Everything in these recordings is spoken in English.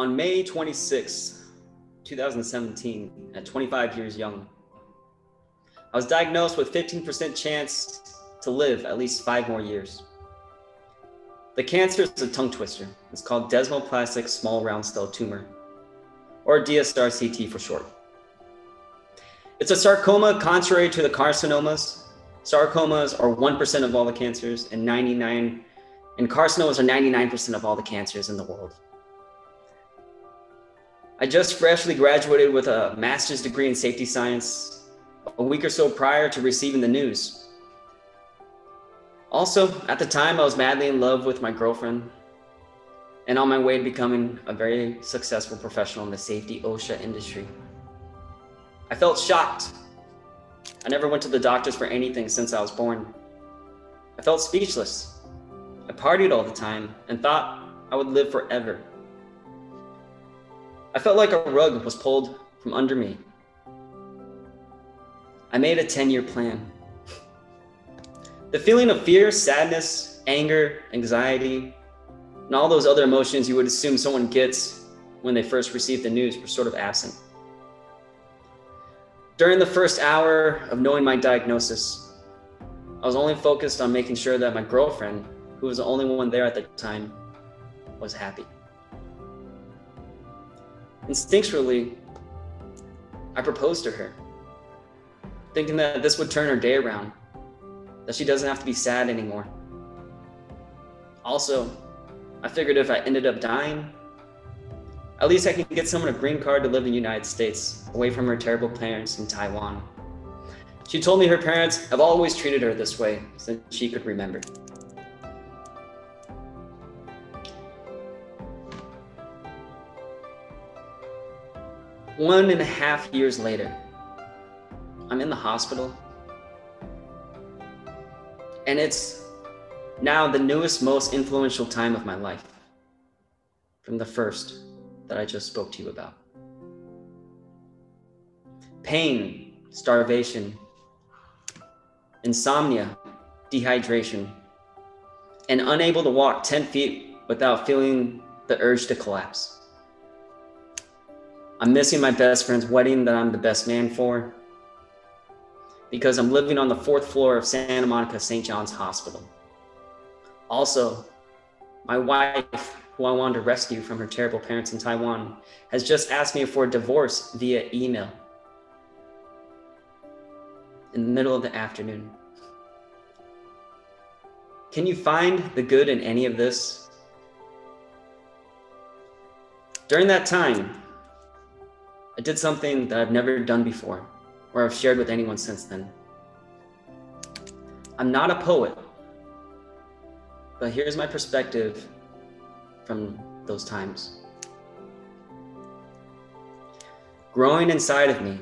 On May 26, 2017, at 25 years young, I was diagnosed with 15% chance to live at least five more years. The cancer is a tongue twister. It's called desmoplastic small round cell tumor, or DSRCT for short. It's a sarcoma contrary to the carcinomas. Sarcomas are 1% of all the cancers, and 99 and carcinomas are 99% of all the cancers in the world. I just freshly graduated with a master's degree in safety science a week or so prior to receiving the news. Also, at the time, I was madly in love with my girlfriend and on my way to becoming a very successful professional in the safety OSHA industry. I felt shocked. I never went to the doctors for anything since I was born. I felt speechless. I partied all the time and thought I would live forever. I felt like a rug was pulled from under me. I made a 10 year plan. The feeling of fear, sadness, anger, anxiety, and all those other emotions you would assume someone gets when they first receive the news were sort of absent. During the first hour of knowing my diagnosis, I was only focused on making sure that my girlfriend, who was the only one there at the time, was happy. Instinctually, I proposed to her, thinking that this would turn her day around that she doesn't have to be sad anymore. Also, I figured if I ended up dying, at least I can get someone a green card to live in the United States, away from her terrible parents in Taiwan. She told me her parents have always treated her this way since she could remember. One and a half years later, I'm in the hospital and it's now the newest, most influential time of my life from the first that I just spoke to you about. Pain, starvation, insomnia, dehydration, and unable to walk 10 feet without feeling the urge to collapse. I'm missing my best friend's wedding that I'm the best man for because I'm living on the fourth floor of Santa Monica St. John's Hospital. Also, my wife, who I wanted to rescue from her terrible parents in Taiwan, has just asked me for a divorce via email in the middle of the afternoon. Can you find the good in any of this? During that time, I did something that I've never done before or I've shared with anyone since then. I'm not a poet, but here's my perspective from those times. Growing inside of me,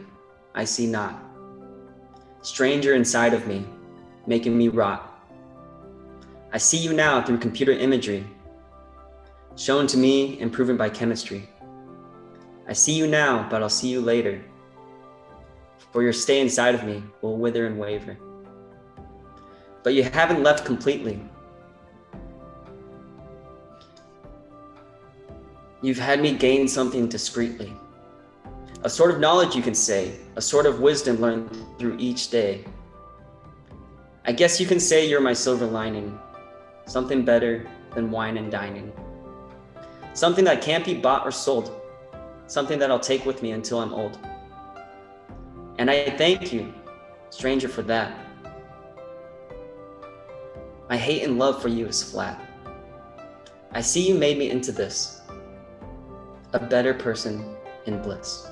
I see not. Stranger inside of me, making me rot. I see you now through computer imagery, shown to me and proven by chemistry. I see you now, but I'll see you later for your stay inside of me will wither and waver. But you haven't left completely. You've had me gain something discreetly. A sort of knowledge, you can say, a sort of wisdom learned through each day. I guess you can say you're my silver lining, something better than wine and dining. Something that can't be bought or sold, something that I'll take with me until I'm old. And I thank you, stranger, for that. My hate and love for you is flat. I see you made me into this, a better person in bliss.